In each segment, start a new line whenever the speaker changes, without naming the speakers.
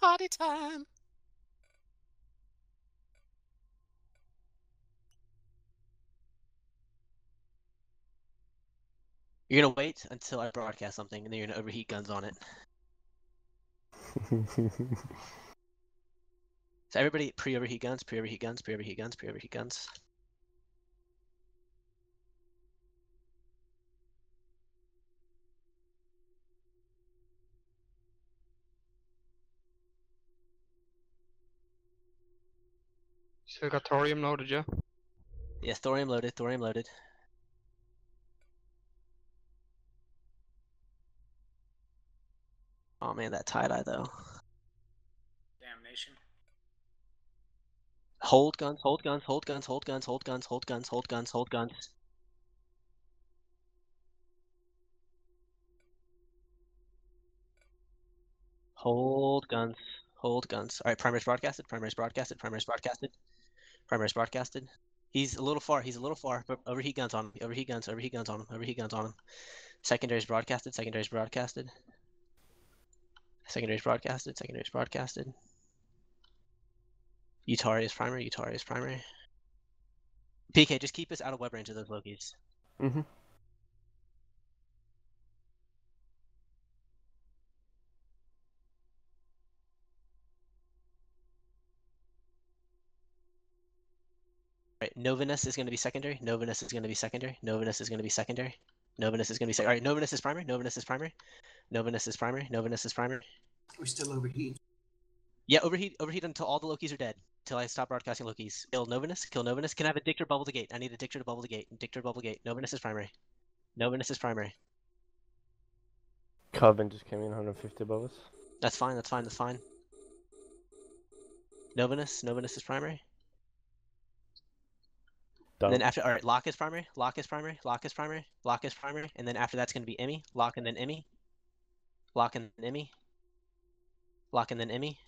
Party time. You're gonna wait until I broadcast something, and then you're gonna overheat guns on it. So everybody pre-overheat guns, pre-overheat guns, pre-overheat guns, pre-overheat guns.
Still got thorium loaded, yeah?
Yes, thorium loaded, thorium loaded. Oh man, that tie-dye though.
Damnation.
Hold guns, hold guns, hold guns, hold guns, hold guns, hold guns, hold guns, hold guns. Hold guns, hold guns. Alright, primary's broadcasted, primary's broadcasted, primary's broadcasted. Primary's broadcasted. He's a little far, he's a little far, but overheat guns on him, overheat guns, overheat guns on him, overheat guns on him. Secondary's broadcasted, secondary's broadcasted. Secondary's broadcasted, secondary's broadcasted. Utari is primary, Utari is primary. PK, just keep us out of web range of those Lokis.
hmm
Right, Novanus is going to be secondary. Novanus is going to be secondary. Novanus is going to be secondary. Novanus is going to be secondary. All right, Novanus is primary. Novanus is primary. Novanus is primary. Novanus is primary.
We're still overheating.
Yeah, overheat, overheat until all the Lokis are dead. Until I stop broadcasting Lokis. Kill Novanus. Kill Novanus. Can I have a Dictor bubble the gate? I need a Dictor to bubble the gate. Dictor bubble gate. Novanus is primary. Novanus is primary.
Calvin just came in 150 above us.
That's fine. That's fine. That's fine. Novanus. Novanus is primary.
Done.
And then after, all right, lock is primary, lock is primary, lock is primary, lock is primary, and then after that's going to be Emmy, lock and then Emmy, lock and then Emmy, lock and then Emmy.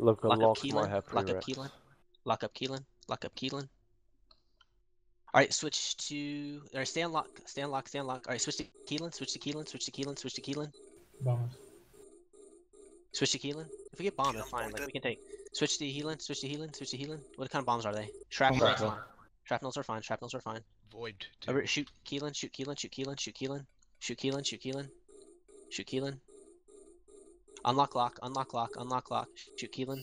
Look, a
Lock up Keelan, lock up. Keelan, lock up Keelan, lock up Keelan. All right, switch to, all right, stay on lock, stay on lock, stay on lock. All right, switch to Keelan, switch to Keelan, switch to Keelan, switch to Keelan,
Bombs.
switch to Keelan. If we get bombed,
it's
fine. Like we can take. Switch to Heelan, switch to Heelan, switch to Heelan. What kind of bombs are they? Shrapnel, that's
Shrapnel.
Shrapnels are fine. Shrapnels are fine.
Void.
Over, shoot Keelan, shoot Keelan, shoot Keelan, shoot Keelan, shoot Keelan, shoot Keelan, shoot Keelan. Unlock lock, unlock lock, unlock lock, shoot Keelan.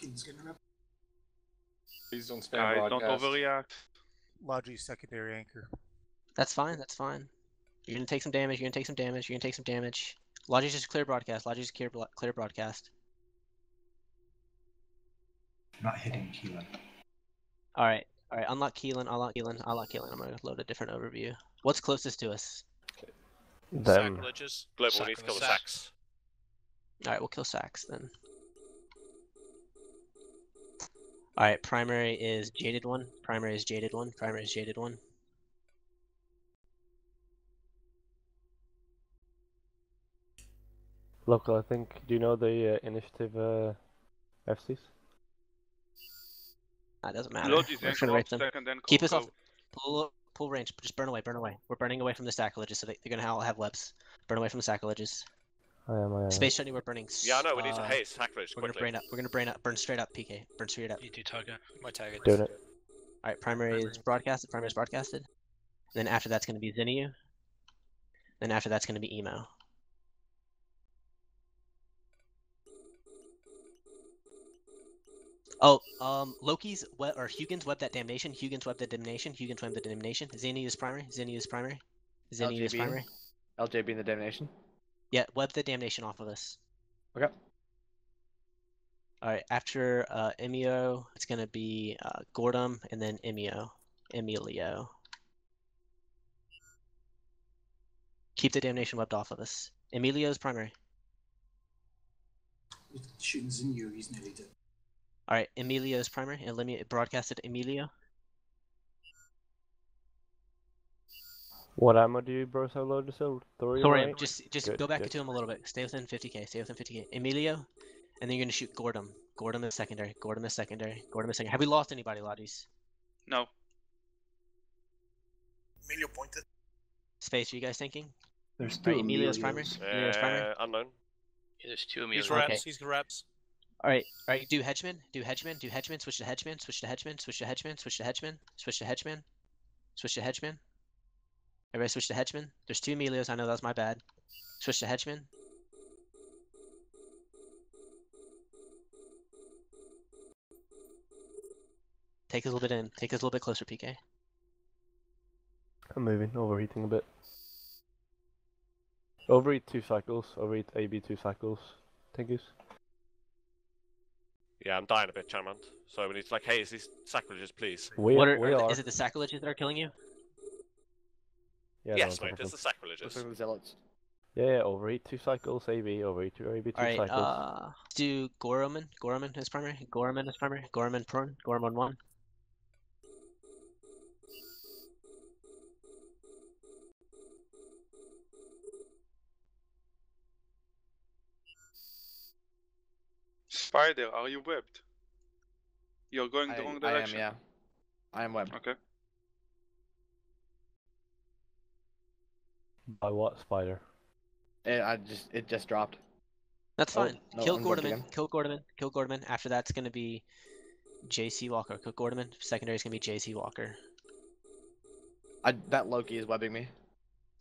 Keelan's getting up.
Please don't spam
Guys, don't overreact.
Logi secondary anchor.
That's fine, that's fine. You're gonna take some damage, you're gonna take some damage, you're gonna take some damage. Logic's just clear broadcast, Logic's clear, clear broadcast.
Not hitting Keelan.
Alright, alright, unlock Keelan, unlock Keelan, unlock Keelan. I'm gonna load a different overview. What's closest to us?
Them.
Sacrileges.
Global, we need to kill the
Sacks.
Alright, we'll kill Sacks then. Alright, primary is Jaded one, primary is Jaded one, primary is Jaded one.
Local, I think. Do you know the uh, initiative uh, FCs?
That doesn't matter.
Logi's
We're just
anchor
gonna rape them.
second, then
Keep us off.
Coco.
Pull, pull range. Just burn away. Burn away. We're burning away from the sacrileges, so they, they're gonna all have webs. Burn away from the sacrileges.
I am, I am.
Space shutting. We're burning.
Yeah, I know, we need to
uh,
haste, sacrilege,
We're gonna
quickly.
brain up. We're gonna brain up. Burn straight up. PK. Burn straight up.
You do target. My target.
Doing it.
All right. Primary is broadcasted. Primary is broadcasted. Then after that's gonna be Zinniu. Then after that's gonna be emo. Oh, um, Loki's web or Huginn's web that damnation. Huginn's web that damnation. Huginn's web that damnation. Zinniu is primary. Zinniu is primary. Zinniu is primary.
LJ being the damnation.
Yeah, web the damnation off of us.
Okay.
All right, after uh, Emio, it's gonna be uh, Gordum and then Emio, Emilio. Keep the damnation webbed off of us. Emilio's primary.
With shooting Zinyu, he's nearly dead.
All right, Emilio's primary, and let me broadcast it to Emilio.
What ammo do you bros have loaded? So thorium.
Thorium,
right?
just just
Good,
go back
good.
to him a little bit. Stay within 50k. Stay within 50k. Emilio, and then you're gonna shoot Gordum. Gordum is secondary. Gordum is secondary. Gordum is secondary. Have we lost anybody, Logis?
No.
Emilio pointed.
Space, are you guys thinking?
There's
Alright, Emilio's primary.
Emilios.
Emilio's primary.
Uh, unknown.
There's two
He's
Emilios.
reps.
Okay.
He's reps.
All right, all right. Do hedgeman, do hedgeman, do hedgeman. Switch to hedgeman, switch to hedgeman, switch to hedgeman, switch to hedgeman, switch to hedgeman, switch to hedgeman. Everybody switch to hedgeman. There's two Emilios. I know that's my bad. Switch to hedgeman. Take us a little bit in. Take us a little bit closer, PK.
I'm moving, overheating a bit. Overheat two cycles, overheat AB two cycles. Thank you.
Yeah, I'm dying a bit, Chairman. So we need to like, hey, is these sacrileges, please?
We,
what are,
we
are
are.
is it the sacrileges that are killing you?
Yeah,
yes,
no,
mate, it's the
Those
sacrileges.
the zealots.
Yeah, yeah, overheat two cycles, AB, overheat two, AB two
All right.
cycles.
Uh, do Goroman. Goroman is primary. Goroman is primary. Goroman prone. Goroman one.
Spider, are you webbed? You're going
I,
the wrong direction.
I am,
direction.
yeah. I am webbed.
Okay.
By what spider?
It, I just it just dropped.
That's
Oh,
fine.
no,
kill
I'm going
Gordaman.
again.
Kill Gordaman. Kill Gordaman. After that's gonna be JC Walker. Kill Gordaman. Secondary is gonna be JC Walker.
I that Loki is webbing me.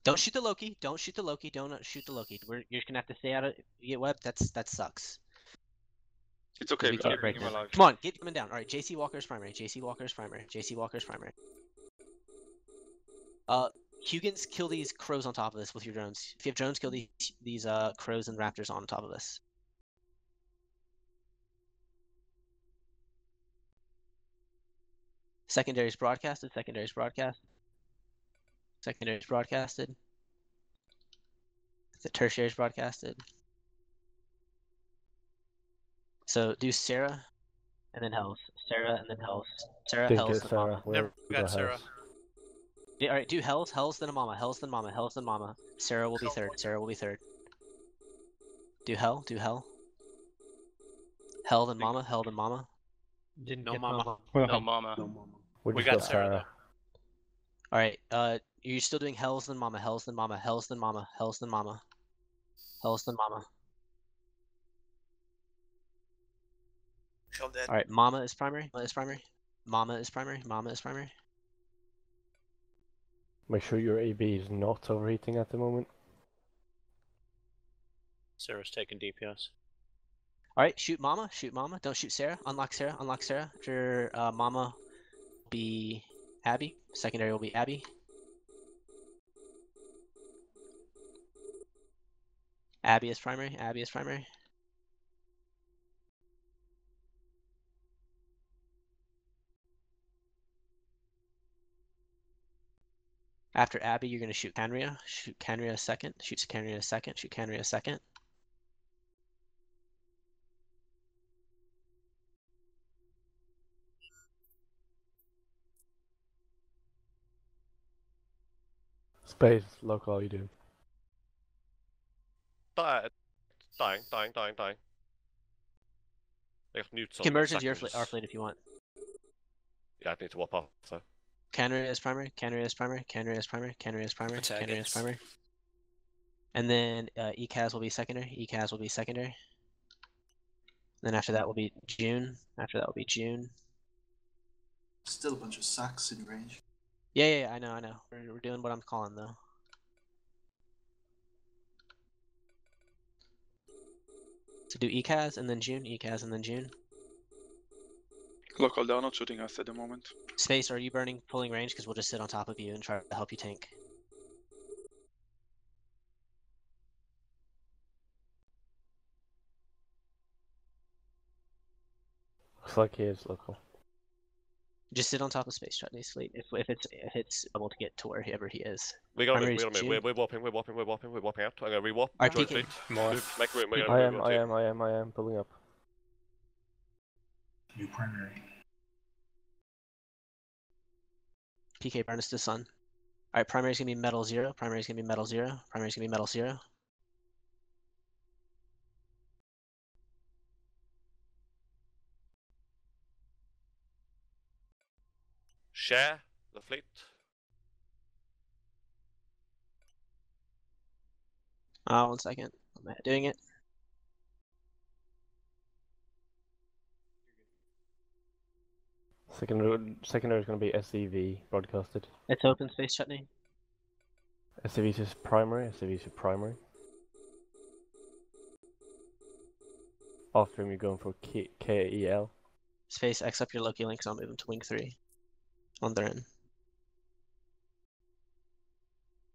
Don't shoot the Loki. Don't shoot the Loki. Don't uh, shoot the Loki. We're, you're just gonna have to stay out of you get webbed. That's that sucks.
It's okay,
we
we're
can't break
him alive.
Come on, get him down. All right, JC Walker's primary. JC Walker's primary. JC Walker's primary. Uh, Huginns, kill these crows on top of this with your drones. If you have drones, kill these these uh crows and raptors on top of this. Secondaries broadcasted. Secondary Secondaries broadcast. Secondaries broadcasted. The tertiaries broadcasted. So do Sarah, and then Hells. Sarah and then Hells. Sarah,
Didn't
Hells,
get
then Mama.
Sarah. we-
Never
we
got
got
Sarah.
Hells.
Yeah, all right, do Hells, Hells, then a Mama, Hells, then Mama, Hells, then Mama. Sarah will be
Hell.
third. Sarah will be third. Do Hell, do Hell. Hell, then Mama, Hell, then Mama.
Didn't
No
get
mama.
No mama.
No mama.
We,
We
just
got Sarah,
All right, uh, you're still doing Hells, then Mama, Hells, then Mama, Hells, then Mama, Hells, then Mama. Hells, then Mama.
Shell dead.
All right, Mama is primary. Mama is primary. Mama is primary. Mama is primary.
Make sure your AB is not overheating at the moment.
Sarah's taking DPS.
All right, shoot Mama. Shoot Mama. Don't shoot Sarah. Unlock Sarah. Unlock Sarah. After uh, Mama, will be Abby. Secondary will be Abby. Abby is primary. Abby is primary. After Abby, you're gonna shoot Canria. Shoot Canria a second. Shoots Canria a second. Shoot Canria a second.
Space, local, how you do.
Die, dying, dying, dying, dying. They got neuts on the
your fleet,
sacrileges.
our fleet if you want.
Yeah, I need to whop off. So
Canary is primary, Canary is primary, Canary is primary, Canary is primary, Canary is
Protagonists.
primary. And then uh, ECAS will be secondary, ECAS will be secondary. Then after that will be June. After that will be June.
Still a bunch of sacks in range.
Yeah, yeah, yeah, I know, I know. We're, we're doing what I'm calling though. So do ECAS and then June, ECAS and then June.
Local, they're not shooting us at the moment.
Space, are you burning pulling range? Because we'll just sit on top of you and try to help you tank.
Looks like he is local.
Just sit on top of Space Chutney's fleet if, if it's if it's able to get to wherever he is.
we gotta move. We gotta move. We're, we're warping. We're warping. We're warping. We're warping out. I'm gonna re-warp.
Alright,
join
PK.
fleet.
More.
Move, make room. We're gonna
I am, I am, I am, I am pulling up
new primary.
PK Barnes to Sun. All right, primary is gonna be metal zero. Primary is gonna be metal zero. Primary is gonna be metal zero.
Share the fleet.
Uh, one second. I'm doing it.
Secondary, secondary is going to be SCV broadcasted.
It's open space chutney.
SCV is just primary. SCV is your primary. After him, you're going for K- KEL.
Space X up your Loki links. I'll move them to wing three. On their end.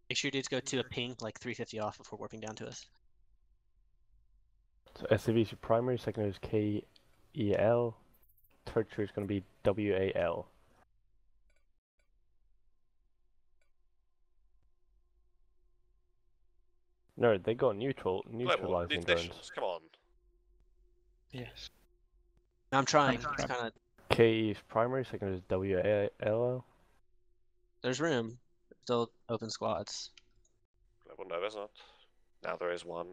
Make sure dudes go to a ping like 350 off before warping down to us.
So SCV is your primary. Secondary is KEL. Tertiary is going to be WAL. No, they got neutral
Level,
neutralizing drones.
ignitions, come on.
Yes.
I'm trying. It's kind of
KE is primary. Secondary is WAL.
there's room. Still open squads.
Level, no, there's not. Now there is one.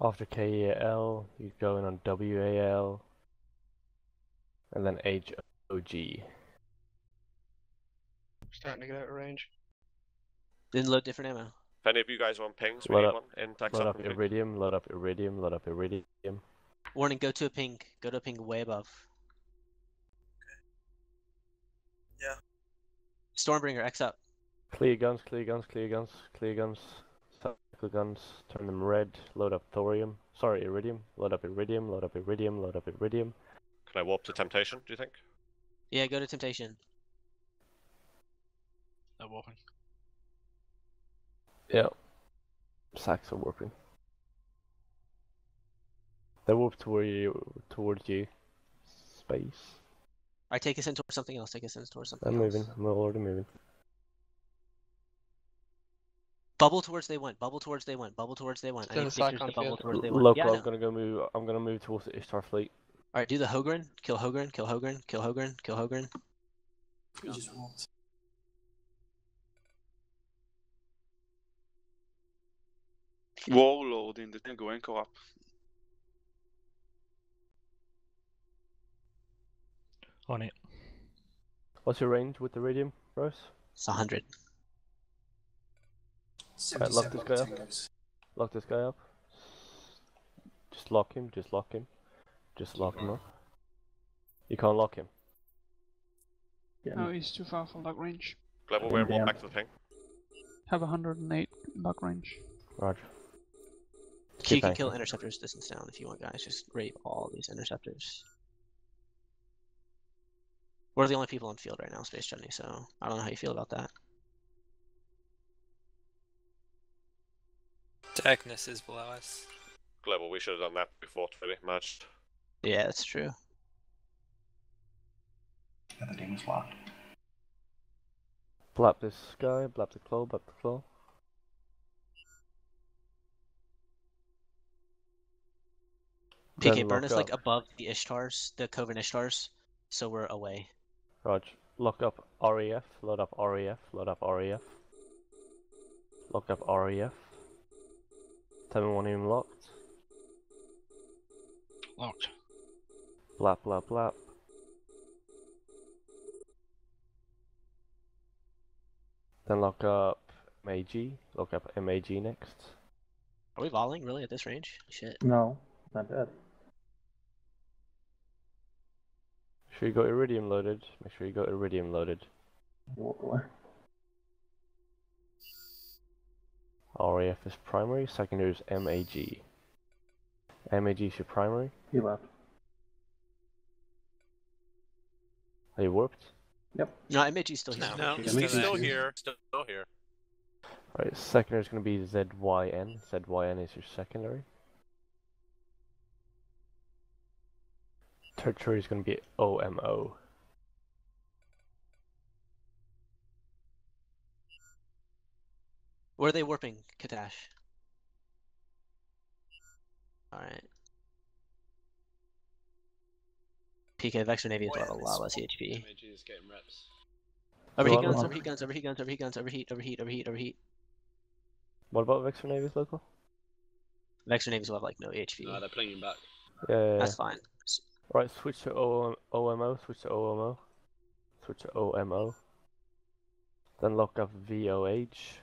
After KEL, you go in on WAL. And then HOG.
Starting to get out of range.
Didn't load different ammo.
If any of you guys want pings, we
Load
need
up-
one in tax
Load
up
up
and ping.
Iridium, load up Iridium, load up Iridium.
Warning, go to a ping. Go to a ping way above. Okay.
Yeah.
Stormbringer, X up.
Clear guns, clear guns, clear guns, clear guns. Cycle guns, turn them red, load up thorium. Sorry, iridium. Load up iridium, load up iridium, load up iridium.
Can I warp to Temptation, do you think?
Yeah, go to Temptation.
No warping.
Yeah. Sacks are warping. They warp toward you towards you. Space.
Alright, take us in towards something else. Take us in towards something
I'm
else.
moving. I'm already moving.
Bubble towards they went. Bubble towards they went. Bubble towards they went. I need pictures to bubble towards they went.
Local,
yeah,
I'm
no.
gonna go move. I'm gonna move towards the Ishtar fleet.
All right, do the Hogren. Kill Hogren. Kill Hogren. Kill Hogren. Kill Hogren.
We.
Warlord in the Tango anchor up.
On it.
What's your range with the radium, Rose?
It's 100.
Alright, lock this guy up. Lock this guy up. Just lock him, just lock him. Just lock him up. You can't lock him. Yeah.
No, he's too far from lock range.
Glad we're yeah. back to the ping.
Have 108 lock range.
Roger.
So
you
can kill interceptors distance down if you want, guys. Just rape all these interceptors. We're the only people on field right now, Space jenny. so I don't know how you feel about that.
Darkness is below us.
Level, we should have done that before really merged.
Yeah, that's true.
Everything was locked.
Blap this guy. Blap the claw. Blap the claw.
PK burn
lock
is like above the Ishtars, the Coven Ishtars, so we're away.
Rog, lock up REF, load up REF, load up REF. Lock up REF. Tell me when him locked.
Locked.
Blap, blap, blap. Then lock up MAG, lock up MAG next.
Are we volleying really at this range? Shit.
No, not dead.
Make sure you got Iridium loaded. Make sure you got Iridium loaded.
Wha-
RAF is primary, secondary is MAG. MAG is your primary.
He left.
Are you warped?
Yep.
No, MAG's still here.
No,
Yeah,
he's
we
still
can still
here, still here.
Alright, secondary is going to be ZYN. ZYN is your secondary. Tertiary is going to be OMO.
Where are they warping, Katash? Alright. PK Vexor Navy has got a lot less
one-
HP.
MAG is getting reps.
Overheat guns, overheat guns, overheat guns, overheat guns, overheat, overheat, overheat, overheat.
What about Vexor Navy's local?
Vexor Navies will have like no HP.
No, they're pinging back.
Yeah, yeah, yeah.
That's fine.
Right, switch to OM- OMO, switch to OMO. Switch switch to OMO. Then look up VOH.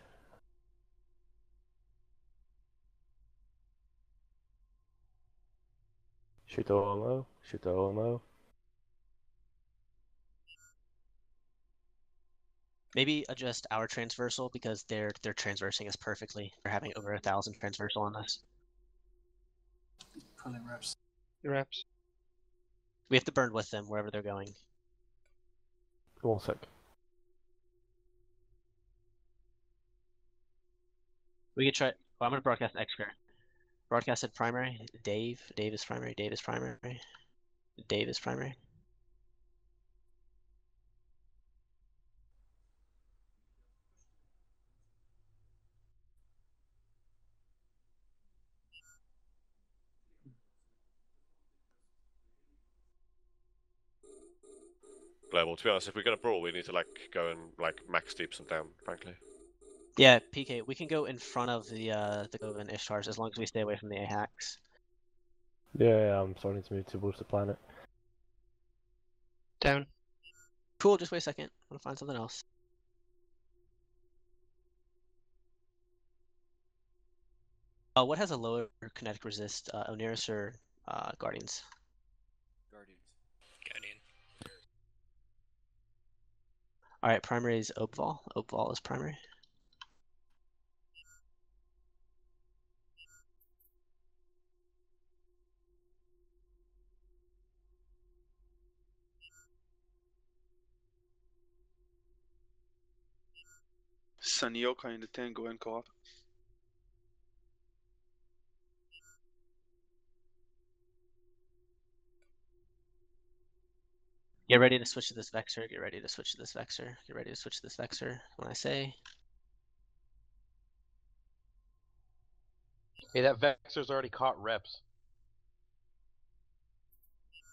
Shoot to OMO, shoot to OMO.
Maybe adjust our transversal because they're they're transversing us perfectly. They're having over a thousand transversal on us.
Pulling reps.
Reps.
We have to burn with them wherever they're going.
One sec.
We could try. Oh, I'm gonna broadcast X-Clear. Broadcasted primary. Dave. Dave is primary. Dave is primary. Dave is primary.
Global. To be honest, if we're gonna brawl, we need to like go and like max deep some down. Frankly.
Yeah, PK. We can go in front of the uh the Govan Ishtars as long as we stay away from the AHACs.
Yeah, yeah, I'm starting to move towards the planet.
Down.
Cool. Just wait a second. I'm gonna find something else. Uh, what has a lower kinetic resist? Uh, Oneiros or uh, Guardians?
Guardian.
All right. Primary is Opval. Opval is primary.
Sanyoka in the tango and co-op.
Get ready to switch to this Vexor. Get ready to switch to this Vexor. Get ready to switch to this Vexor. When I say,
Hey, that Vexor's already caught reps.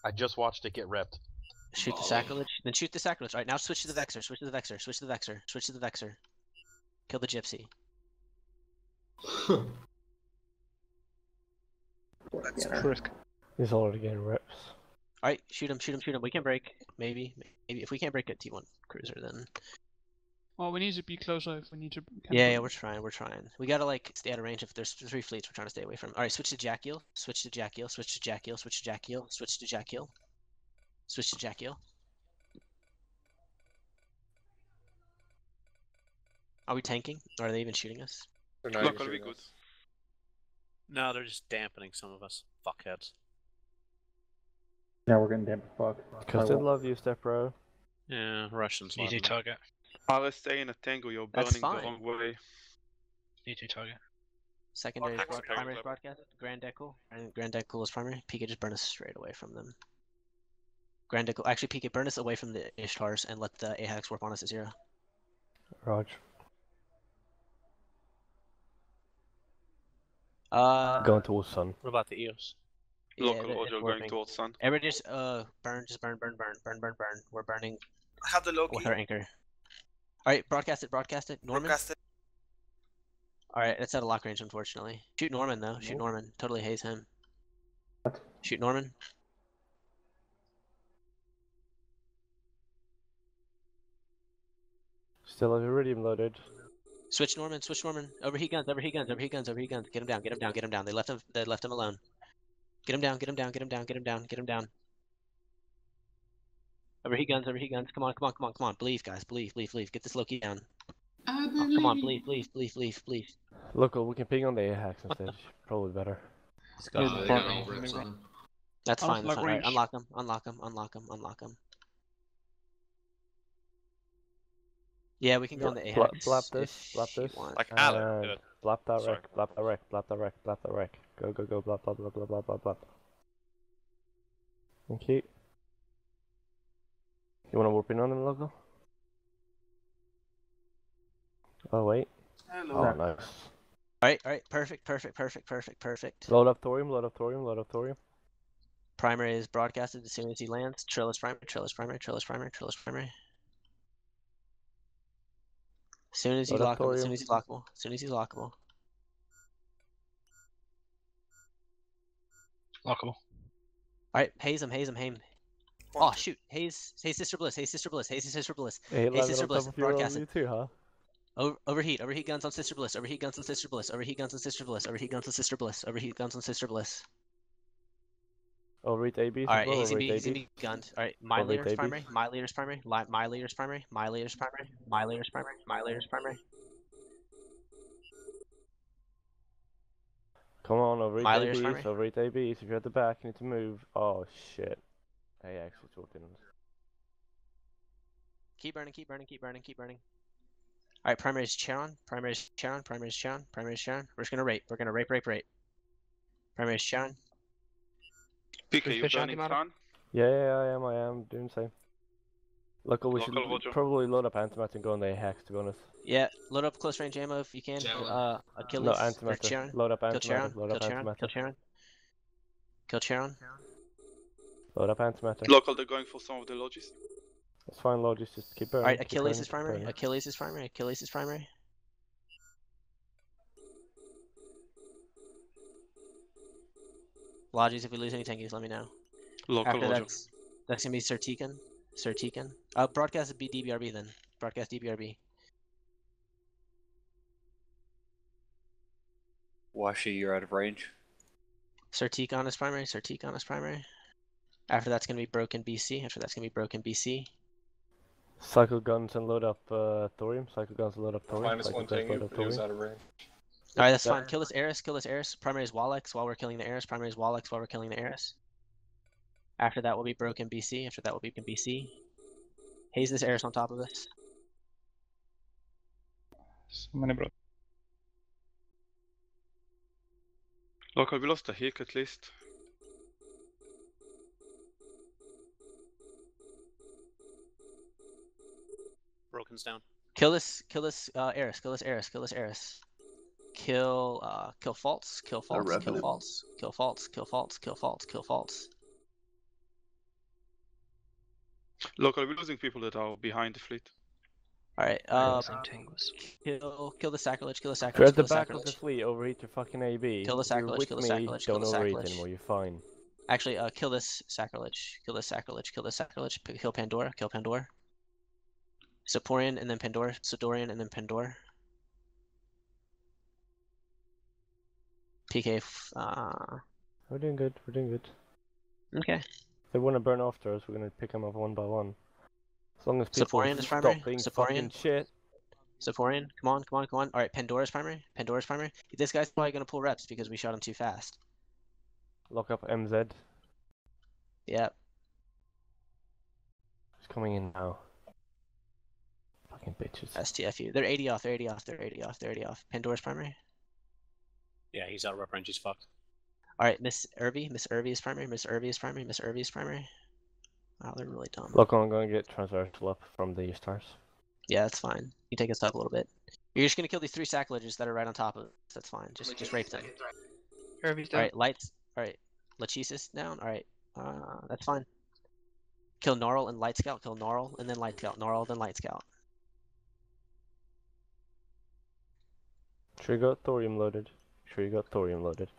I just watched it get repped.
shoot the sacrilege, then shoot the sacrilege. All right, now switch to the Vexor. Switch to the Vexor. Switch to the Vexor. Switch to the Vexor. Kill the gypsy.
Frisk.
He's already getting reps.
All right, shoot him. Shoot him. Shoot him. We can break. Maybe. Maybe if we can't break a T1 cruiser, then
Well, we need to be closer if we need to.
yeah, yeah, we're trying. We're trying. We gotta like stay out of range. If there's three fleets, we're trying to stay away from. All right, switch to Jack Eel. Switch to Jack Eel. Switch to Jack Eel. Switch to Jack Eel. Switch to Jack Eel. Switch to Jack Eel. Are we tanking? Or are they even shooting us?
They're not
Look,
even
will be
shooting
good.
us.
No, they're just dampening some of us. Fuckheads.
Yeah, we're getting damn fuck.
Because they love you, step bro.
Yeah, Russians. love
Easy
them.
target.
stay in a tangle. you're
That's
burning
fine.
the wrong way.
Easy target.
Secondary oh,
Broadcast
broad, primary broadcast. Grand Deckle. And Grand Deckle is primary. PK just burn us straight away from them. Grand Deckle. Actually, PK burn us away from the Ishtars and let the AHACs warp on us at zero.
Raj.
Uh,
Going towards sun.
What about the EOS?
yeah,
Local
it-
audio going
warping.
towards sun.
Everybody just uh burn, just burn, burn, burn, burn, burn, burn. We're burning
I have the Loki.
with our anchor. All right, broadcast it, broadcast it. Norman.
Broadcasted.
All right, that's out of lock range, unfortunately. Shoot Norman though. Shoot Norman. Totally haze him. Shoot Norman.
Still have iridium loaded.
Switch Norman. Switch Norman. Overheat guns. Overheat guns. Overheat guns. Overheat guns. Get him down. Get him down. Get him down. They left him. They left him alone. Get him down. Get him down. Get him down. Get him down. Get him down. Overheat guns. Overheat guns. Come on. Come on. Come on. Come on. Believe, guys. Believe. Believe. Believe. Get this Loki down.
I
Oh, come on.
believe.
Believe. Believe. Believe. Believe. Believe.
Look, we can ping on the AHACs instead. Probably better.
Good
they
point.
got all reps.
That's fine. That's fine. All right,
range.
unlock them. Unlock them. Unlock them. Unlock them. Yeah, we can go on the
Bla-
AX.
blap this, blap this.
want.
Like Alan.
And
did
blap that
Sorry.
wreck, blap that wreck, blap that wreck, blap that wreck. Go, go, go, blap, blap, blap, blap, blap, blap, blap. Thank you. You wanna warp in on him, local? Oh wait.
Hello.
Oh nice.
All right. All right. Perfect. Perfect. Perfect. Perfect. Perfect.
Load up thorium, load up thorium, load up thorium.
Primary is broadcasted as soon as he lands. Trill is primary. Trill is primary. Trill is primary. Trill is primary. As soon as you
Load up
lock him. As soon
thorium.
as he's lockable. As soon as he's lockable.
Lockable.
All right. Haze him. Haze him. Haze him. Oh shoot! Hayes, hey Sister Bliss, hey Sister Bliss, hey Sister Bliss,
Hey,
hey
landed
Sister
on
Bliss,
top of your
broadcast
you
it.
too, huh?
Over, overheat, overheat guns on Sister Bliss, overheat guns on Sister Bliss, overheat guns on Sister Bliss, overheat guns on Sister Bliss, overheat guns on Sister Bliss.
Oh, overeat AB.
All right,
well,
he's gonna be,
overeat
he's gonna
AB.
be gunned. All right, my
oh,
leader's primary, my leader's primary, my leader's primary, my leader's primary, my leader's primary, my leader's primary.
Come on, oh,
My leader's
ABs,
primary.
overeat ABs. If you're at the back, you need to move. Oh shit. Hey, actually talking.
Keep burning, keep burning, keep burning, keep burning. All right, primary is Charon, primary is Charon, primary is Charon, primary is Charon. We're just gonna rape. We're gonna rape, rape, rape. Primary is Charon.
PK, you burning
antimatter?
Yeah, yeah, I am. I am doing the same. Local, we should
Roger.
probably load up antimatter and go on the hex. To be honest.
Yeah, load up close range ammo if you can.
Javelin.
Uh, Achilles.
No
or
antimatter. Load up
Kill
antimatter.
Charon.
Load
Kill
up
Charon. Kill
antimatter.
Charon. Kill Charon.
Load up antimatter.
Local, they're going for some of the Logis.
That's fine, Logis. Just keep burning.
All right,
keep
Achilles is primary. Achilles is primary. Achilles is primary. Logis, if we lose any tankies, let me know.
Local,
After
Roger.
that's that's gonna be Sertican. Sertican. Uh, broadcast would be DBRB then. Broadcast DBRB.
Washi, you're out of range.
Serticon is primary. Serticon is primary. After that's gonna be broken BC. After that's gonna be broken BC.
Cycle guns and load up uh, thorium. Cycle guns and load up thorium.
Minus
Cycle
one
guns,
Tengu,
load up
was
thorium.
out of range.
Alright, that's fine. Kill this Eris, kill this Eris. Primary is Walex while we're killing the Eris. Primary is Walex while we're killing the Eris. After that we'll be broken BC. After that we'll be broken BC. Haze this Eris on top of us.
So many bro.
Local, we lost a hick at least.
Broken's down.
Kill this kill this uh Eris, kill this Eris, kill this Eris. Kill uh kill faults, kill faults, kill
revenue.
faults, kill faults, kill faults, kill faults, kill faults.
Local, we're losing people that are behind the fleet.
Alright, uh kill kill the sacrilege, kill the
If you're
sacrilege,
at the
the
back of the fleet, overheat your fucking AB.
Kill the
You're
sacrilege, kill the
me,
sacrilege, kill
Don't
the
overheat
sacrilege.
anymore. You're fine.
Actually, uh kill this sacrilege, kill this sacrilege, kill this sacrilege, kill Pandora, kill Pandora. Saporian and then Pandora, Sidorian and then Pandora. PK, f- uh,
We're doing good. We're doing good.
okay.
If they want to burn after us, we're gonna pick them up one by one. As long as people
Saporian is
stop
primary,
being fucking shit.
Saporian, come on, come on, come on. All right, Pandora's primary. Pandora's primary. This guy's probably gonna pull reps because we shot him too fast.
Lock up MZ.
Yep.
He's coming in now. Fucking bitches.
STFU. They're 80 off. They're 80 off. They're 80 off. They're 80 off. Pandora's primary.
Yeah, he's out of rep range. He's fucked.
All right, Miss Irby. Miss Irby is primary. Miss Irby is primary. Miss Irby is primary. Wow, they're really dumb.
Look, I'm gonna get transversal up from the stars.
Yeah, that's fine. You take us up a little bit. You're just gonna kill these three sacrileges that are right on top of us. That's fine. Just just rape them.
Irby's
All
down.
right, lights. All right, Lachesis down. All right, uh, that's fine. Kill Gnarl and Light Scout. Kill Gnarl and then Light Scout. Gnarl then Light Scout.
Sure you thorium loaded. Sure you got thorium loaded.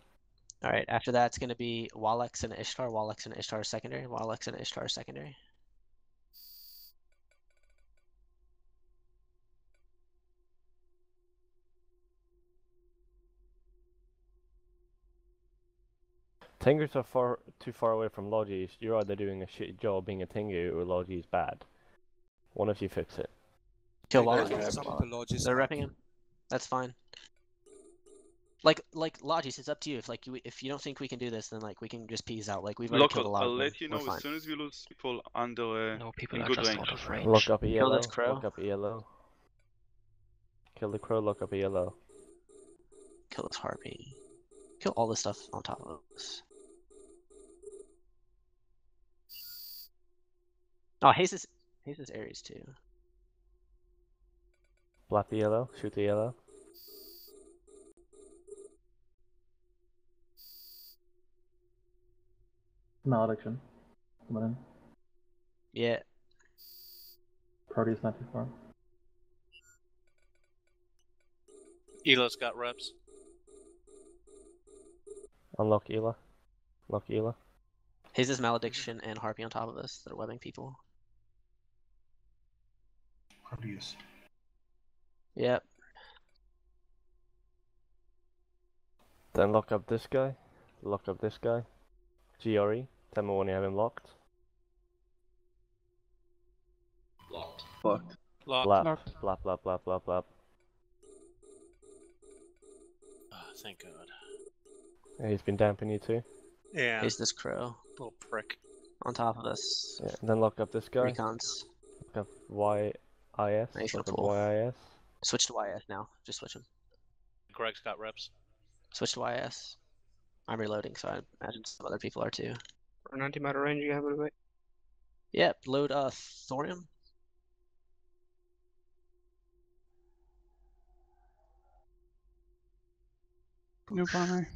All right, after that it's gonna be Walex and Ishtar. Walex and Ishtar secondary. Walex and Ishtar secondary.
Tengus are far too far away from Logis. You're either doing a shit job being a Tengu or Logis bad. One of you fix it.
Kill
Hey,
Walex.
some of the Logis
They're
are-
repping him. That's fine. Like like Logis, it's up to you. If like you if you don't think we can do this, then like we can just peace out. Like we've already killed a
Local,
lot
I'll let you know
fine.
as soon as we lose people under uh,
No, people
in
are
good
just
range.
out of range.
Lock up
Kill
ELO.
this crow.
Lock up ELO. Kill the crow, lock up ELO.
Kill this harpy. Kill all the stuff on top of us. Oh, Haze is Haze is Ares too.
Blap the yellow, shoot the yellow.
Malediction. Coming in.
Yeah.
Proteus not too far.
Elo's got reps.
Unlock Ela. Lock Ela.
His is malediction and harpy on top of us that are webbing people.
Proteus.
Yep.
Then lock up this guy. Lock up this guy. GRE. Tell me when you have him locked.
Locked.
Fucked.
Locked.
Blap.
Locked.
Blap, blap, blap, blap, blap.
Oh, ah, thank God.
Yeah, he's been damping you too.
Yeah.
Here's this crow
Little prick.
on top of us.
Yeah. Then lock up this guy.
Recons.
Lock up YIS.
Now he's gonna
Lock up. YIS.
Switch to YS now. Just switch him.
Greg's got reps.
Switch to YS. I'm reloading, so I imagine some other people are too.
For an antimatter range, you have it away.
Yep. Load uh thorium.
New primary.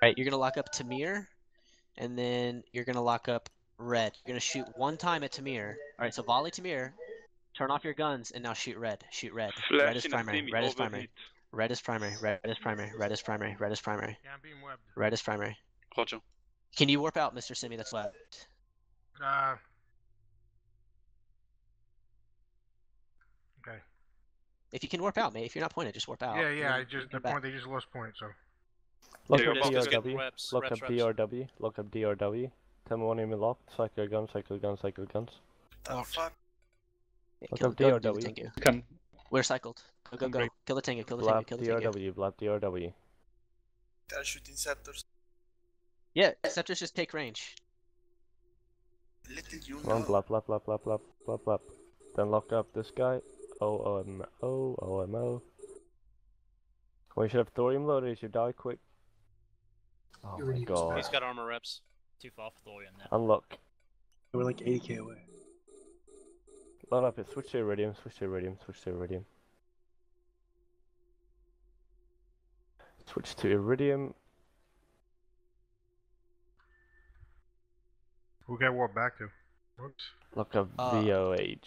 Right, you're gonna lock up Tamir, and then you're gonna lock up Red. You're gonna shoot one time at Tamir. All right, so volley Tamir, turn off your guns, and now shoot Red. Shoot Red. red is
Flash in a
primary. Red is primary. Red is primary. Red is primary. Red is primary. Red is primary.
Yeah, I'm being webbed.
Red is primary.
Roger.
Can you warp out, Mr. Simi? That's left.
Uh. Okay.
If you can warp out, mate. If you're not pointed, just warp out.
Yeah, yeah. I just
come
the
back.
point they just lost point. So
Lock
Yeah,
up
you're just getting
DRW.
reps,
Lock
reps,
up
reps.
DRW. Lock up DRW. Tell me when you're locked. Cycle guns, cycle guns, cycle guns.
Yeah,
Look
kill,
up
go
DRW.
Tengu.
Come.
We're cycled. Go, go, go. Kill the Tengu. Kill the Tengu.
Blap
Kill the Tengu.
DRW. Blap DRW.
They're shooting scepters.
Yeah, Scepters just take range.
Little you
Come on,
know.
blap, blap, blap, blap, blap, blap, blap. Then lock up this guy. OMO, OMO. We should have thorium loaded, you should die quick. Oh
You
my
already
god.
He's got armor reps.
Too far for Thorium now.
Unlock.
We're like 80k away.
Load up it. Switch to iridium, switch to iridium, switch to iridium. Switch to iridium.
Who get warped back to? Whoops.
Lock up
Uh,
VOH.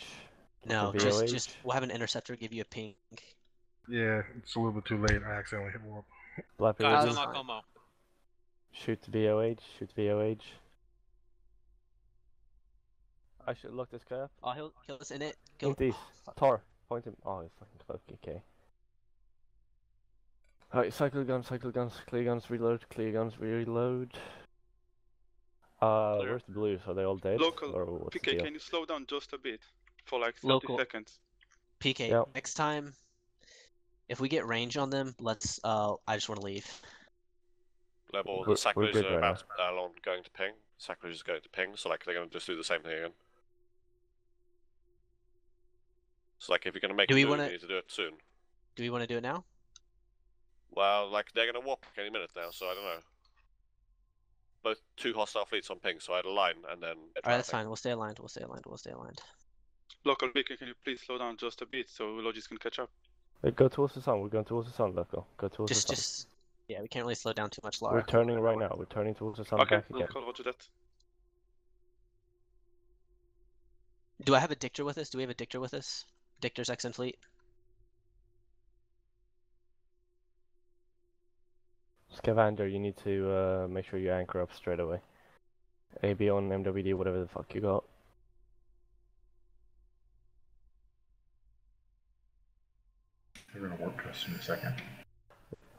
No,
Lock up
just
VOH.
just we'll have an interceptor give you a ping.
Yeah, it's a little bit too late. I accidentally hit warp.
Blap
Guys,
iridium.
unlock Omo.
Shoot VOH, shoot VOH. I should look this guy up.
Oh, he'll kill us in it. Kill.
Point these. Tor, point him. Oh, he's fucking close. Okay. Alright, cycle guns, cycle guns, clear guns, reload, clear guns, reload. Uh,
Clear.
where's the blues? Are they all dead?
Local.
Or what's
PK, can you slow down just a bit? For like 30
Local.
seconds.
PK.
Yep.
Next time, if we get range on them, let's. Uh, I just want to leave.
Level.
We're-
The
we're
sacrilege
good
are
right
about uh, along going to ping. Sacrilege is going to ping, so like they're going to just do the same thing again. So like if you're going to make
Do
a
we
move,
wanna-
you need to do it soon.
Do we want to do it now?
Well, like they're going to warp any minute now, so I don't know. Both two hostile fleets on ping, so I had a line and then.
All right, that's fine. We'll stay aligned. We'll stay aligned. We'll stay aligned.
Local PK, can you please slow down just a bit so Logis can catch up?
Wait, go towards the sun. We're going towards the sun, local. Go towards
Just,
the sun.
just. Yeah, we can't really slow down too much,
We're turning right now. We're turning towards the sun
Okay,
back again.
local, roger that.
Do I have a Dictor with us? Do we have a Dictor with us? Dictor's X in fleet.
Scavander, you need to uh, make sure you anchor up straight away. AB on MWD, whatever the fuck you got.
They're gonna work to us in a second.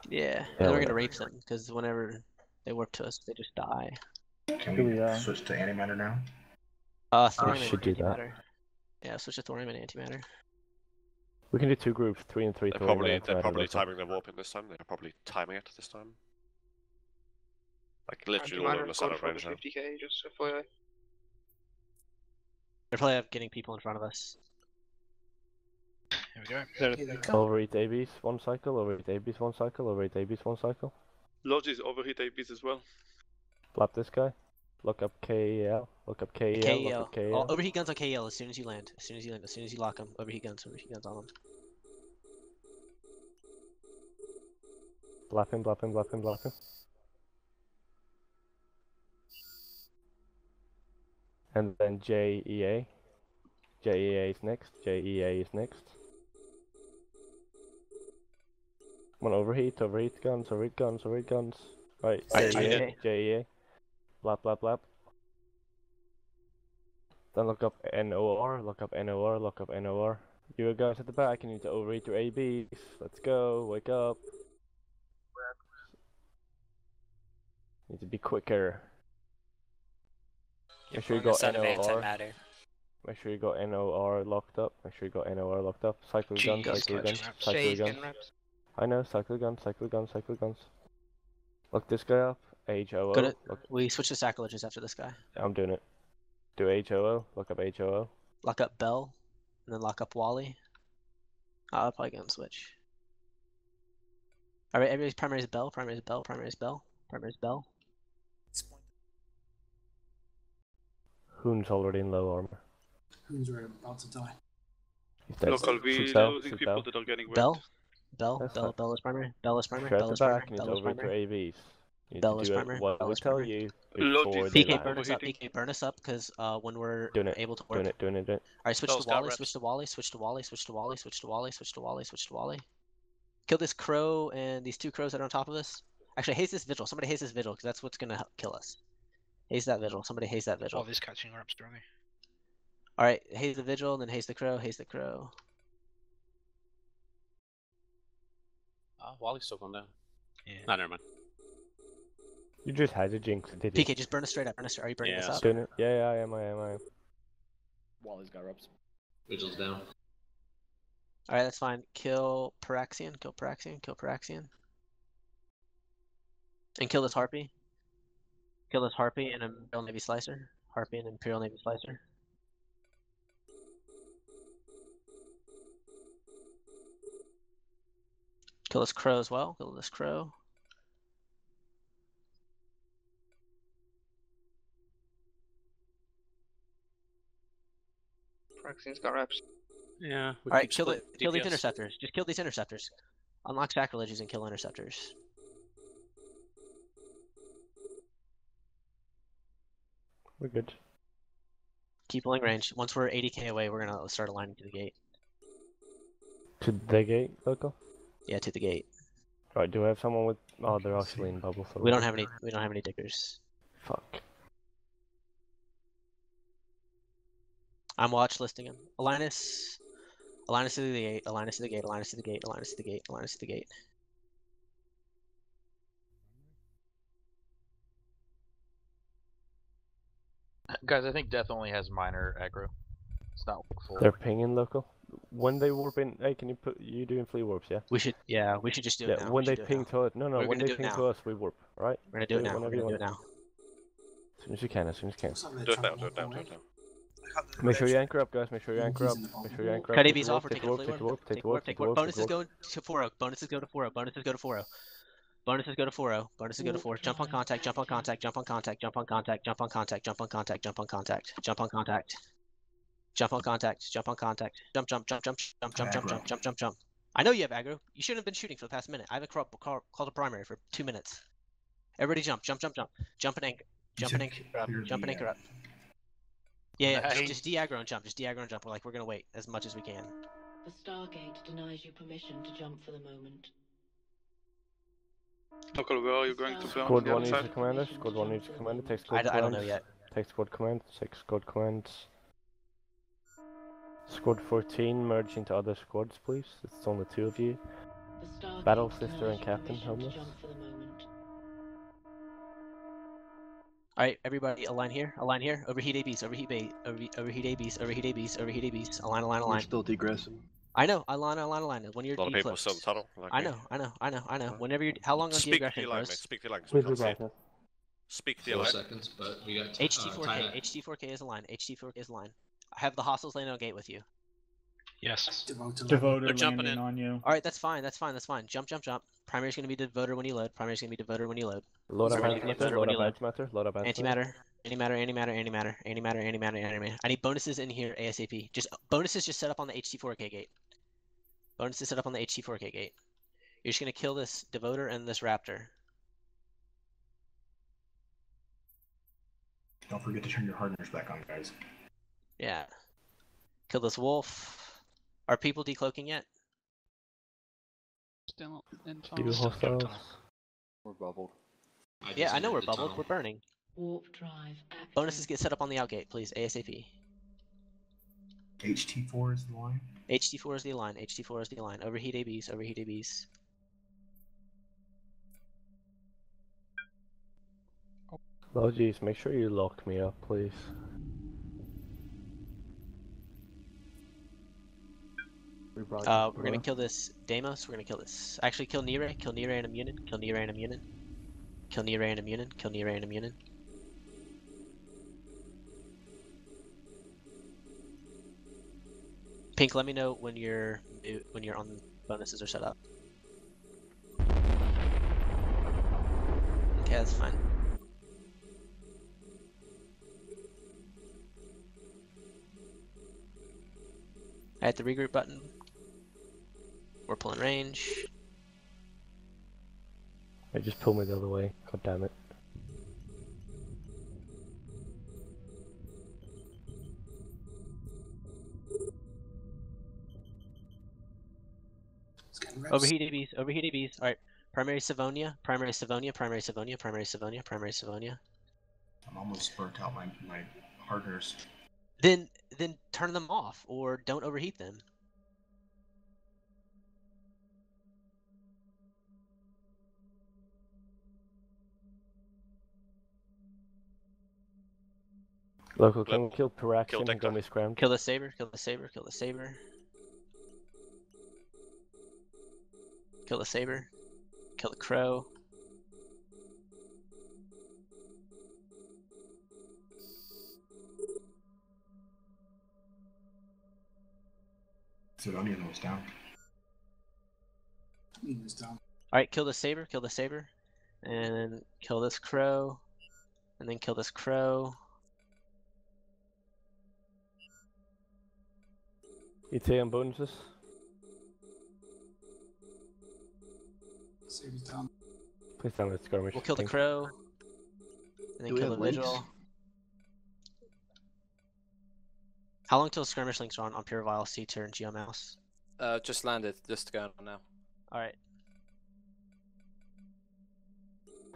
Yeah,
Yeah,
and we're gonna rape them because whenever they warp to us, they just die.
Can we
we, uh,
switch to antimatter now?
Uh,
We
thorium
should
and
do that.
Yeah, switch to thorium and antimatter.
We can do two groups, three and three.
They're probably
and
they're
antimatter
probably
local.
timing their warping this time. They're probably timing it this time. Like literally all
Antimatter
over the
is
of
for
range now.
50k, just FYI.
They're probably up getting people in front of us.
Here we go.
Overeat ABs one cycle, overeat ABs one cycle, overeat ABs one cycle.
Logis overheat ABs as well.
Flap this guy. Look up KEL. Look up KEL. Look
KEL.
up KEL.
Oh, overheat guns on KEL as soon as you land. As soon as you land. As soon as you lock them. Overheat guns. Overheat guns on them.
Blap him, blap him, blap him, blap him. And then JEA. JEA is next. JEA is next. Come on, overheat, overheat guns, overheat guns, overheat guns. Right, JEA,
JEA.
Blap, blap, blap. Then look up NOR, look up NOR, look up NOR. You guys at the back, you need to overeat your ABs. Let's go, wake up. Need to be quicker.
Your
Make sure you got NOR.
antimatter.
Make sure you got NOR locked up. Make sure you got NOR locked up. Cycle gun, cycle gun, cycle
Shay's
gun. I know, cycle gun, cycle gun, cycle guns. Look this guy up. HOO.
Go to,
Look,
we switch to sacrileges after this guy.
I'm doing it. Do HOO. Look up HOO.
Lock up Bell, and then lock up Wally. I'll probably go and switch. Alright, everybody's primary is Bell, primary is Bell, primary is Bell, primary is Bell.
Hoon's already in low armor.
Who's are about to die?
He's dead.
Local, we
Shoot Bell,
losing
shoot
people
Bell.
that are getting wrecked.
Bell, Bell,
That's
Bell,
fine.
Bell is primary, Bell is primary, Bell is primary,
back, you need
Bell is primary.
AVs. You need
Bell is primary,
what
Bell
we
is
tell
primary.
you
Load
before
is
PK, burn us up, PK, burn us up, because uh, when we're
Doing it,
able to work.
Doing it, doing it, doing it.
Alright, switch
Bell's
to Wally, switch to Wally, switch to Wally, switch to Wally, switch to Wally, switch to Wally, switch to Wally. Kill this crow and these two crows that are on top of us. Actually, haze this vigil. Somebody haze this vigil, because that's what's gonna kill us. Haze that vigil. Somebody haze that vigil.
Oh, these catching reps, don't they?
Alright, haze the vigil, then haze the crow, haze the crow.
Uh, Wally's still going down.
Yeah.
No, never mind.
You just had to jinx it, did you?
PK, just burn us straight up. Burn us. Are you burning
Yeah,
this up?
Doing it? Yeah, yeah, I am, I am, I am.
Wally's got reps.
Vigil's down.
Alright, that's fine. Kill Paraxian, kill Paraxian, kill Paraxian. And kill this Harpy. Kill this Harpy and Imperial Navy Slicer. Harpy and Imperial Navy Slicer. Kill this crow as well. Kill this crow.
Praxian's got reps.
Yeah.
Alright, kill the kill these interceptors. Just kill these interceptors. Unlock sacrileges and kill interceptors.
We're good.
Keep pulling range. Once we're 80k away, we're gonna start aligning to the gate.
To the gate, local?
Yeah, to the gate.
Right, do I have someone with... Oh, they're actually in bubble. so
We don't have any. We don't have any diggers.
Fuck.
I'm watch listing him. Alinus. Alinus to the gate. Alinus to the gate. Alinus to the gate. Alinus to the gate. Alinus to the gate.
Guys, I think Death only has minor aggro. It's not full.
They're pinging local. When they warp in... Hey, can you put... You doing flea warps, yeah?
We should. Yeah, we should just do
Yeah,
it now.
when they
should do it
ping to us... No, no,
We're
when
gonna
they
do it
ping to us, we warp, right?
We're gonna do it now. We're
whenever you
gonna do it
want.
now.
As soon as you can, as soon as you can.
Looks like they're
Do it now, do it now, do it now.
Make sure you anchor up, guys. Make sure you
Yeah,
anchor up. Make sure you
bubble.
anchor up.
Cut
Take
ABs
the
off.
warp,
We're
take the
taking
warp,
flea
take the
warp.
warp, take
Take
the
warp.
warp,
Take
take the
warp.
warp, take
Bonuses
the warp.
go to 4 Bonuses go to 4 Bonuses go to 4 Bonuses go to 4 Bonuses go to 4 Jump on contact. Jump on contact. Jump on contact. Jump on contact. Jump on contact. Jump on contact. Jump on contact. Jump on contact. Jump on contact. Jump on contact. Jump, jump, jump, jump, jump, jump, jump, jump, jump, jump, jump. I know you have aggro. You shouldn't have been shooting for the past minute. I haven't called, called, called a primary for two minutes. Everybody jump, jump, jump, jump. Jump and anchor. Jump and anchor up. Jump and anchor up. Yeah, yeah. Just, just de-aggro and jump. Just de-aggro and jump. We're like, we're gonna wait as much as we can.
The Stargate denies you permission to jump for the moment.
Local, where are you going to burn?
Squad
the
1
other
needs a commander. Squad 1 needs a commander. Take
I,
squad
I don't know yet.
Take squad command. Take squad commands. Squad 14, merge into other squads, please. It's only two of you. Battle Sister and Captain
permission to
Homeless.
jump for the moment.
Alright, everybody align here. Align here. Overheat ABs. Overheat ba- overheat, overheat ABs. Overheat ABs. Overheat ABs. Align, align,
We're
align.
still degressing.
I know. Align, align, align. When you're
A lot of people are still in the tunnel. Like
I
me.
know, I know, I know, I know. Whenever you, how long on
Speak to
de-aggression,
your line, mate.
bros?
Speak to your line. 'cause we can't see it. Speak to your
Four
line.
seconds, but we got t- uh,
HT4K,
time out.
HT4K is aligned. HT4K is aligned. I have the hostiles laying on gate with you.
Yes.
Devoted.
Devoted
They're jumping
landing
in.
on you.
Alright, that's fine, that's fine, that's fine. Jump, jump, jump. Primary's gonna be devoter when you load. Primary's gonna be devoter when you load.
Load up
Everybody
antimatter.
better
Load
when
up
you load.
antimatter. Load up antimatter.
Antimatter, antimatter, antimatter, antimatter, antimatter, antimatter, antimatter. I need bonuses in here ASAP. Just uh, bonuses just set up on the HT4K gate. Bonuses set up on the HT4K gate. You're just gonna kill this devoter and this raptor.
Don't forget to turn your hardeners back on, guys.
Yeah. Kill this wolf. Are people decloaking yet?
Still in
You
tunnel.
We're bubbled.
I
Yeah, I know we're bubbled.
tunnel.
We're burning.
Warp drive active.
Bonuses get set up on the outgate, please. ASAP.
HT4 is the line.
HT4 is the line. HT4 is the line. Overheat ABs. Overheat ABs.
Oh jeez, make sure you lock me up, please.
Uh, we're gonna kill this Deimos. We're gonna kill this. Actually, kill Nire. Kill Nire and Immunin. Kill Nire and Immunin. Kill Nire and Immunin. Kill Nire and Immunin. Pink, let me know when you're when you're on bonuses are set up. Okay, that's fine. I hit the regroup button. We're pulling range.
It just pulled me the other way. God damn it.
Overheat ABs, overheat bees. Alright. Primary Savonia, primary Savonia, primary Savonia, primary Savonia, primary Savonia.
I'm almost burnt out my, my partners.
Then then turn them off or don't overheat them.
Local, can we kill Pyraxian
Kill
and go
Dector.
me scram?
Kill the saber, kill the saber, kill the saber. Kill the saber. Kill the crow.
Sidonian was down.
He was down.
Alright, kill the saber, kill the saber. And then kill this crow. And then kill this crow.
ET on bonuses?
Save his down.
Please tell me it's skirmish.
We'll kill the crow. And then
Do
kill the
have links?
vigil. How long till skirmish links are on on Pure Vile, C tier, and Geo Mouse?
Uh, just landed. Just going on now.
Alright.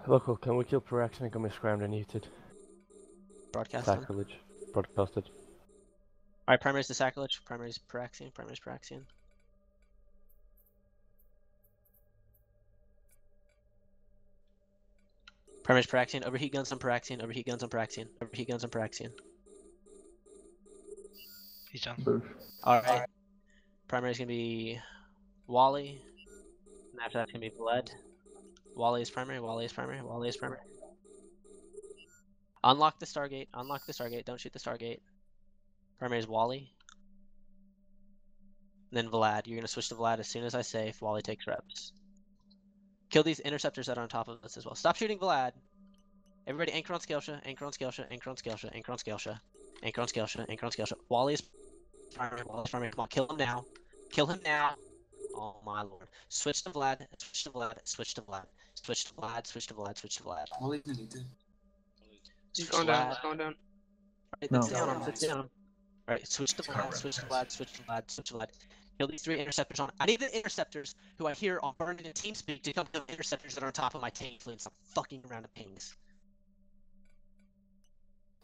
Local, can we kill Pyraxian and go me scrammed and muted?
Broadcast them.
Sacrilege. Broadcasted.
Alright, primaries to sacrilege, primaries Pyraxian, primaries Pyraxian. Primaries Pyraxian, overheat guns on Pyraxian, overheat guns on Pyraxian, overheat guns on Pyraxian.
He's done.
Alright. Primary's gonna be Wally. And after that's gonna be Bled. Wally is primary, Wally is primary, Wally is primary. Unlock the Stargate, unlock the Stargate, don't shoot the Stargate. Primary is Wally. And then Vlad. You're gonna switch to Vlad as soon as I say if Wally takes reps. Kill these interceptors that are on top of us as well. Stop shooting Vlad. Everybody anchor on Scalesha, anchor on Scalesha, anchor on Scalesha, anchor on Scalesha, anchor on Scalesha, anchor on Scalesha. Wally is primary, Wally is primary. Come on, kill him now. Kill him now. Oh my lord. Switch to Vlad, switch to Vlad, switch to Vlad, switch to Vlad, switch to Vlad, switch to Vlad.
Wally nearly did.
Going
to
down,
Vlad.
he's going down.
Alright,
No.
down on that's
Nice.
down on him. Alright, switch to Vlad, switch to. Vlad, switch to Vlad, switch to Vlad. Kill these three interceptors on. I need the interceptors who I hear are burned in TeamSpeak to come kill the interceptors that are on top of my tank fleet and stop fucking around with pings.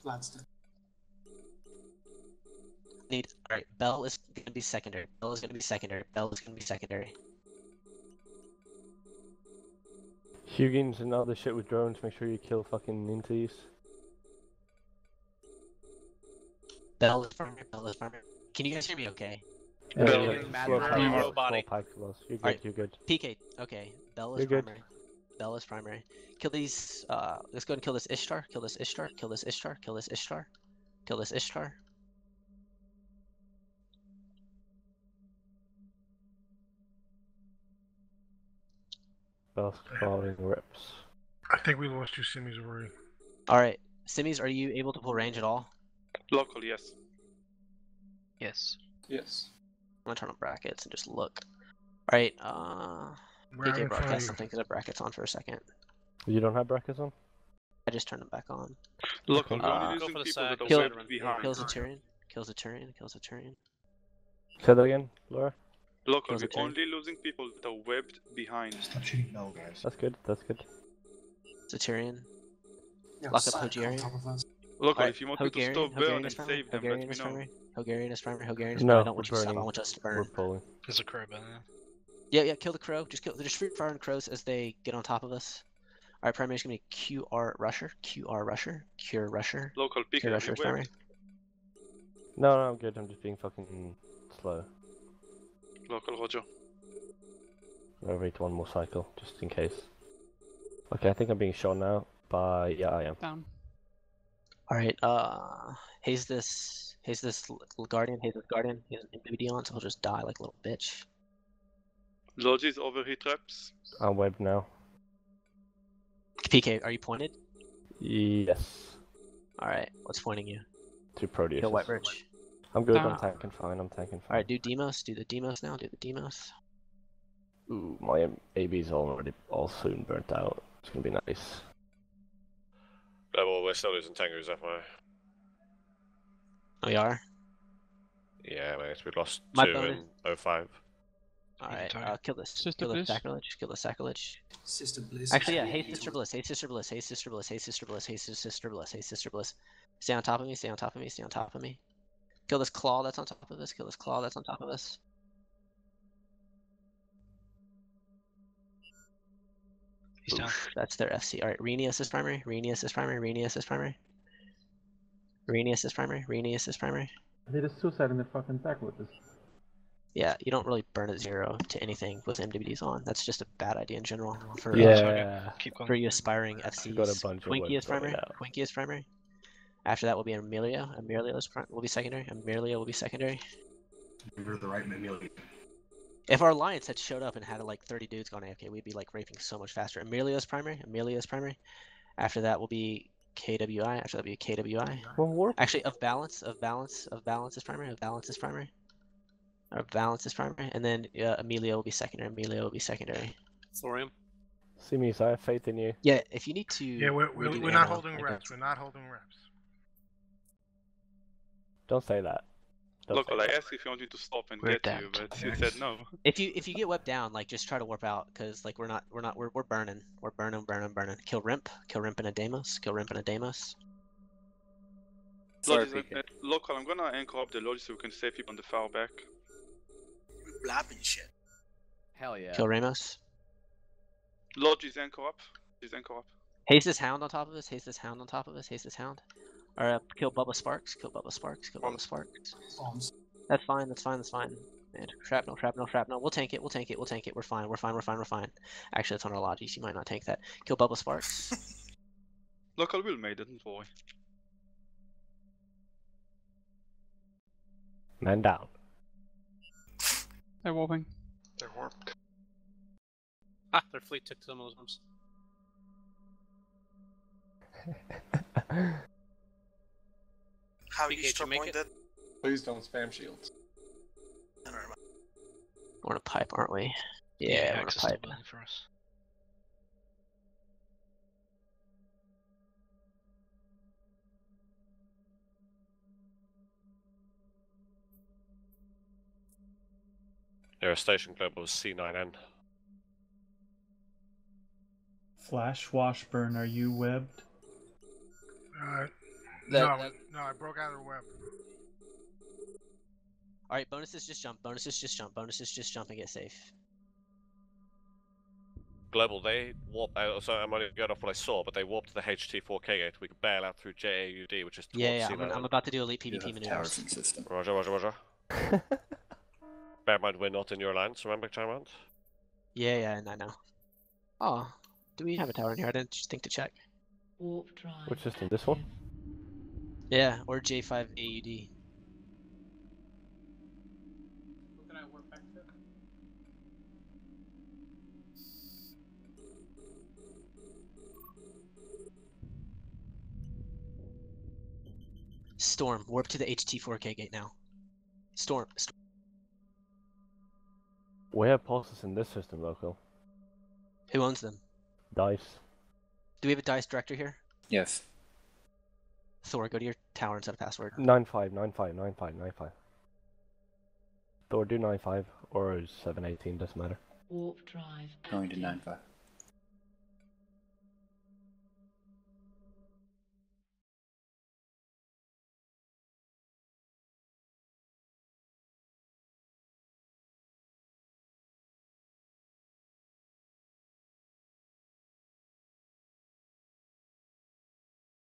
Vlad's dead.
Need alright, Bell is gonna be secondary. Bell is gonna be secondary. Bell is gonna be secondary.
Huginns and other shit with drones, make sure you kill fucking Ninties.
Bell is primary, Bell is primary. Can you guys hear me okay?
Yeah,
Bell
yeah,
is
yeah, slow
for
pack-
you.
slow
Body.
pack loss. You're good,
Alright.
you're good.
PK, okay. Bell is
You're good.
primary. Bell is primary. Kill these uh let's go and kill this Ishtar, kill this Ishtar, kill this Ishtar, kill this Ishtar, kill this Ishtar.
Bell's calling reps.
I think we lost two semis already.
Alright. Simis, are you able to pull range at all?
Local, yes.
Yes.
Yes.
I'm gonna turn on brackets and just look. Alright, uh
We're out
PK
in front of
broadcast something because I brackets on for a second.
You don't have brackets on?
I just turned them back on.
Local, we're
Uh,
only
Go
losing
for the
people
sack,
kill- Kills a Turian, kills a Turian, kills a Turian.
Say that again, Laura.
Local,
Kills
we're only losing people that are webbed behind.
Stop shooting Bell, guys.
That's good, that's good.
It's a Tyrion.
Yeah,
Lock up Hogarian.
top of us.
Local, if you want me to
Hogarian,
stop burn and save them,
Hogarian
let me know.
primary, Hogarian is primary, Hogarian is
No,
primary. I don't
we're
want you to stop, I want us to burn.
We're pulling.
There's a crow burn there.
Yeah, yeah, kill the crow. Just kill. Just free fire on crows as they get on top of us. All right, primary is gonna be QR Rusher, QR Rusher, Cure Rusher,
Local, pick
Cure Rusher is primary.
No, no, I'm good. I'm just being fucking slow.
Local, Roger.
I'll wait one more cycle, just in case. Okay, I think I'm being shot now by... Yeah, I am.
Down.
All right, uh, haze this, haze this l- l- guardian, haze this guardian. He has an MBD on, so he'll just die like a little bitch.
Logis overheat traps.
I'm webbed now.
PK, are you pointed?
Yes.
All right, what's pointing you?
To Proteus.
Kill White Bridge.
I'm good, I'm
Ah.
tanking fine, I'm tanking fine.
Alright, do Deimos. Do the Deimos now. Do the Deimos.
Ooh, my M- AB's already all soon burnt out. It's gonna be nice.
Yeah, well, we're still losing Tengus, FYI.
You are.
Yeah, mate, we lost
My
two
bonus-
in 05.
All right,
Sorry.
uh, kill this.
Sister
kill the
Bliss.
sacrilege. Kill the sacrilege.
Sister Bliss.
Actually, yeah. Hey, sister
good.
bliss. Hey, sister bliss. Hey, sister bliss. Hey, sister bliss. Hey, sister bliss. Hey, sister bliss. Stay on top of me. Stay on top of me. Stay on top of me. Kill this claw that's on top of us. Kill this claw that's on top of us.
He's down.
Oof, that's their FC. All right, Renius is primary. Renius is primary. Renius is primary. Renius is primary. Renius is primary.
They just suicide in the fucking back with this.
Yeah, you don't really burn at zero to anything with MWDs on. That's just a bad idea in general for uh,
Yeah.
Keep going.
for you aspiring FCs.
got a bunch of
Twinkie
webs
is primary.
going.
Twinkie is primary. After that will be Amelia. Amelia is pri- will be secondary. Amelia will be secondary.
You're the right Mamili.
If our alliance had showed up and had like 30 dudes gone AFK, we'd be like raping so much faster. Amelia is primary. Amelia is primary. After that will be KWI. After that will be KWI.
One warp?
Actually, of balance, of balance, of balance is primary. Of balance is primary. Or balance is primary, and then uh, Amelia will be secondary. Amelia will be secondary.
Thorium.
See me, so I have faith in you.
Yeah, if you need to.
Yeah, we're, we're, we're not holding reps. We're not holding reps.
Don't say that. Don't say
Local, I
that.
asked if you wanted to stop and
We're
get you, but you said no.
If you if you get webbed down, like just try to warp out, cause like we're not we're not we're we're burning, we're burning, burning, burning. Kill Rimp, kill Rimp and a Deimos, kill Rimp and a Deimos.
Sorry, Logis,
uh, local, I'm gonna anchor up the lodge so we can save people on the far back.
You're blabbing shit.
Hell yeah.
Kill Ramos.
Lodge is anchor up. Is anchor up.
Haste this hound on top of us. Haste this hound on top of us. Haste this hound. Or uh, kill Bubba Sparks. Kill Bubba Sparks. Kill Bubba Sparks.
Bombs.
That's fine. That's fine. That's fine. Man, shrapnel, shrapnel, shrapnel. We'll tank it. We'll tank it. We'll tank it. We're fine. We're fine. We're fine. We're fine. Actually, that's on our logis. You might not tank that. Kill Bubba Sparks.
Local will made it, don't.
Man down.
They're warping.
They're warped.
Ah, their fleet took some of those
How
PK,
you
did you make it?
pointed?
Please don't spam shields.
No, no, no.
we're on a pipe, aren't we? Yeah,
Yeah,
we're on a pipe.
building for us.
Their station global was C9N.
Flash Washburn, are you webbed?
Uh,
That-
no,
that-
no, I broke out of the web.
All right, bonuses just jump. Bonuses just jump. Bonuses just jump and get safe.
Global, they warp uh, oh, out. So I'm only going off what I saw, but they warped to the HT4K gate. We could bail out through JAUD, which is towards
Yeah, yeah. I'm,
C9N.
gonna- I'm about to do elite
You
PvP
have towers
maneuvers.
system.
Roger, roger, roger. Bear in mind, we're not in your alliance, remember, Charmant?
Yeah, yeah, and I know. Oh, do we have a tower in here? I didn't think to check.
Warp drive.
Which system? This one?
Yeah, or J5 AUD. Storm, warp to the HT4K gate now. Storm, Storm.
We have pulses in this system, local.
who owns them?
Dice.
Do we have a dice director here?
Yes.
Thor, go to your tower and set a password.
95, 95, 95, 95. Thor, do 95 or 718, doesn't matter.
Warp drive.
Going to
active.
9-5.